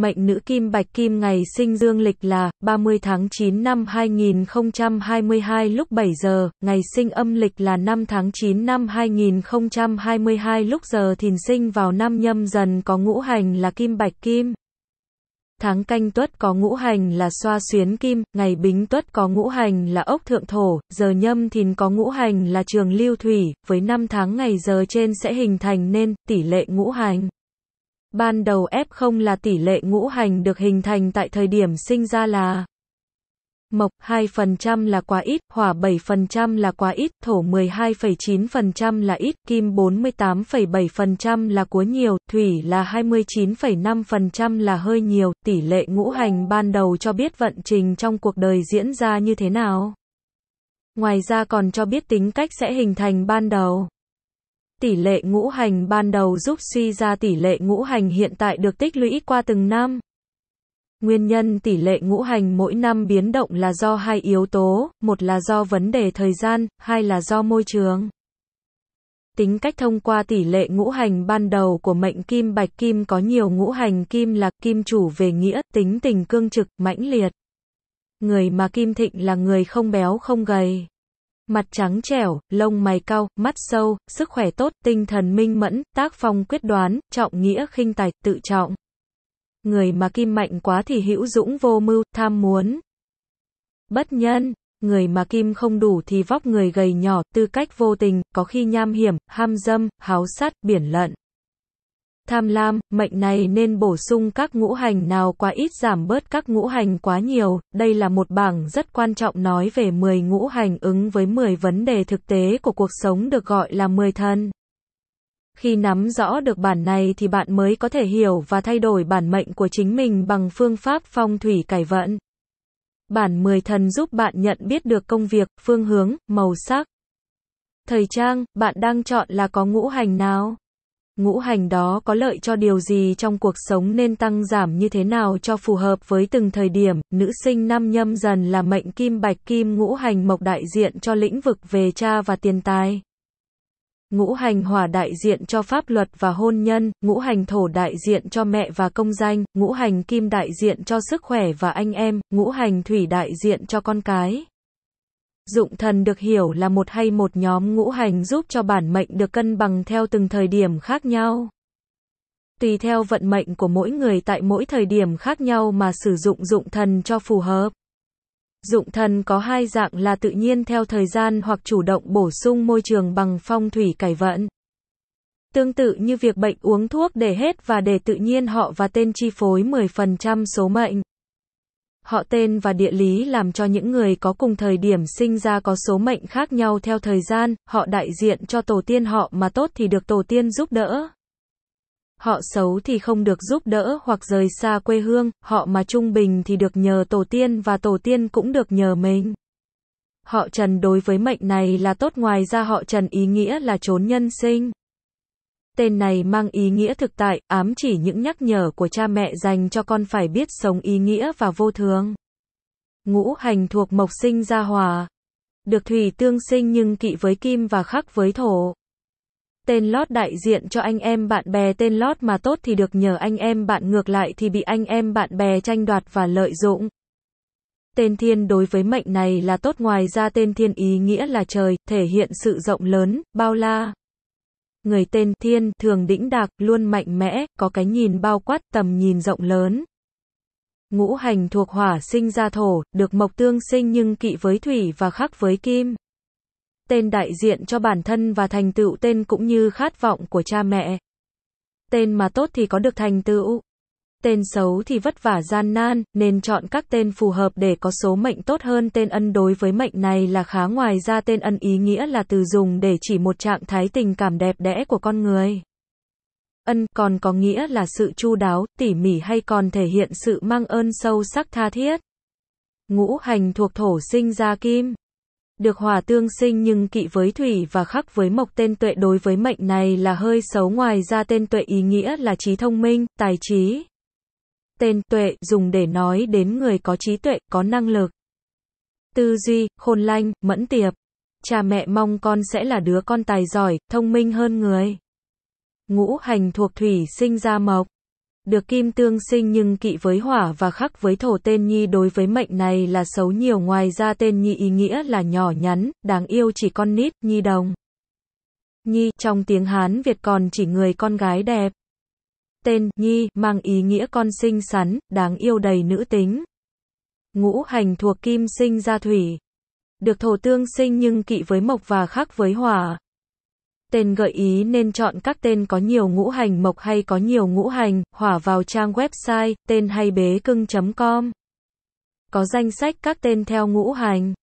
Mệnh nữ kim bạch kim ngày sinh dương lịch là 30 tháng 9 năm 2022 lúc 7 giờ, ngày sinh âm lịch là 5 tháng 9 năm 2022 lúc giờ thìn sinh vào năm nhâm dần có ngũ hành là kim bạch kim. Tháng canh tuất có ngũ hành là xoa xuyến kim, ngày bính tuất có ngũ hành là ốc thượng thổ, giờ nhâm thìn có ngũ hành là trường lưu thủy, với năm tháng ngày giờ trên sẽ hình thành nên tỷ lệ ngũ hành. Ban đầu F0 là tỷ lệ ngũ hành được hình thành tại thời điểm sinh ra là Mộc 2% là quá ít, hỏa 7% là quá ít, thổ 12,9% là ít, kim 48,7% là quá nhiều, thủy là 29,5% là hơi nhiều, tỷ lệ ngũ hành ban đầu cho biết vận trình trong cuộc đời diễn ra như thế nào. Ngoài ra còn cho biết tính cách sẽ hình thành ban đầu. Tỷ lệ ngũ hành ban đầu giúp suy ra tỷ lệ ngũ hành hiện tại được tích lũy qua từng năm. Nguyên nhân tỷ lệ ngũ hành mỗi năm biến động là do hai yếu tố, một là do vấn đề thời gian, hai là do môi trường. Tính cách thông qua tỷ lệ ngũ hành ban đầu của mệnh kim bạch kim có nhiều ngũ hành kim là kim chủ về nghĩa, tính tình cương trực, mãnh liệt. Người mà kim thịnh là người không béo không gầy. Mặt trắng trẻo, lông mày cao, mắt sâu, sức khỏe tốt, tinh thần minh mẫn, tác phong quyết đoán, trọng nghĩa khinh tài, tự trọng. Người mà kim mạnh quá thì hữu dũng vô mưu, tham muốn. Bất nhân, người mà kim không đủ thì vóc người gầy nhỏ, tư cách vô tình, có khi nham hiểm, ham dâm, háo sát, biển lận. Tham lam, mệnh này nên bổ sung các ngũ hành nào quá ít giảm bớt các ngũ hành quá nhiều, đây là một bảng rất quan trọng nói về 10 ngũ hành ứng với 10 vấn đề thực tế của cuộc sống được gọi là 10 thân. Khi nắm rõ được bản này thì bạn mới có thể hiểu và thay đổi bản mệnh của chính mình bằng phương pháp phong thủy cải vận. Bản 10 thần giúp bạn nhận biết được công việc, phương hướng, màu sắc. Thời trang, bạn đang chọn là có ngũ hành nào? Ngũ hành đó có lợi cho điều gì trong cuộc sống nên tăng giảm như thế nào cho phù hợp với từng thời điểm. Nữ sinh năm nhâm dần là mệnh kim bạch kim ngũ hành mộc đại diện cho lĩnh vực về cha và tiền tài. Ngũ hành hỏa đại diện cho pháp luật và hôn nhân, ngũ hành thổ đại diện cho mẹ và công danh, ngũ hành kim đại diện cho sức khỏe và anh em, ngũ hành thủy đại diện cho con cái. Dụng thần được hiểu là một hay một nhóm ngũ hành giúp cho bản mệnh được cân bằng theo từng thời điểm khác nhau. Tùy theo vận mệnh của mỗi người tại mỗi thời điểm khác nhau mà sử dụng dụng thần cho phù hợp. Dụng thần có hai dạng là tự nhiên theo thời gian hoặc chủ động bổ sung môi trường bằng phong thủy cải vận. Tương tự như việc bệnh uống thuốc để hết và để tự nhiên họ và tên chi phối 10% số mệnh. Họ tên và địa lý làm cho những người có cùng thời điểm sinh ra có số mệnh khác nhau theo thời gian, họ đại diện cho tổ tiên họ mà tốt thì được tổ tiên giúp đỡ. Họ xấu thì không được giúp đỡ hoặc rời xa quê hương, họ mà trung bình thì được nhờ tổ tiên và tổ tiên cũng được nhờ mình. Họ Trần đối với mệnh này là tốt ngoài ra họ Trần ý nghĩa là trốn nhân sinh. Tên này mang ý nghĩa thực tại, ám chỉ những nhắc nhở của cha mẹ dành cho con phải biết sống ý nghĩa và vô thường. Ngũ hành thuộc mộc sinh ra hòa. Được thủy tương sinh nhưng kỵ với kim và khắc với thổ. Tên lót đại diện cho anh em bạn bè tên lót mà tốt thì được nhờ anh em bạn ngược lại thì bị anh em bạn bè tranh đoạt và lợi dụng. Tên thiên đối với mệnh này là tốt ngoài ra tên thiên ý nghĩa là trời, thể hiện sự rộng lớn, bao la. Người tên thiên thường đĩnh đạc, luôn mạnh mẽ, có cái nhìn bao quát tầm nhìn rộng lớn. Ngũ hành thuộc hỏa sinh ra thổ, được mộc tương sinh nhưng kỵ với thủy và khắc với kim tên đại diện cho bản thân và thành tựu tên cũng như khát vọng của cha mẹ. Tên mà tốt thì có được thành tựu. Tên xấu thì vất vả gian nan, nên chọn các tên phù hợp để có số mệnh tốt hơn. Tên ân đối với mệnh này là khá ngoài ra tên ân ý nghĩa là từ dùng để chỉ một trạng thái tình cảm đẹp đẽ của con người. Ân còn có nghĩa là sự chu đáo, tỉ mỉ hay còn thể hiện sự mang ơn sâu sắc tha thiết. Ngũ hành thuộc thổ sinh ra kim được hòa tương sinh nhưng kỵ với thủy và khắc với mộc tên tuệ đối với mệnh này là hơi xấu ngoài ra tên tuệ ý nghĩa là trí thông minh, tài trí. Tên tuệ dùng để nói đến người có trí tuệ, có năng lực. Tư duy, khôn lanh, mẫn tiệp. Cha mẹ mong con sẽ là đứa con tài giỏi, thông minh hơn người. Ngũ hành thuộc thủy sinh ra mộc. Được kim tương sinh nhưng kỵ với hỏa và khắc với thổ tên nhi đối với mệnh này là xấu nhiều ngoài ra tên nhi ý nghĩa là nhỏ nhắn, đáng yêu chỉ con nít, nhi đồng. Nhi, trong tiếng Hán Việt còn chỉ người con gái đẹp. Tên, Nhi, mang ý nghĩa con xinh xắn, đáng yêu đầy nữ tính. Ngũ hành thuộc kim sinh ra thủy. Được thổ tương sinh nhưng kỵ với mộc và khắc với hỏa. Tên gợi ý nên chọn các tên có nhiều ngũ hành mộc hay có nhiều ngũ hành, hỏa vào trang website, tên hay bế cưng.com. Có danh sách các tên theo ngũ hành.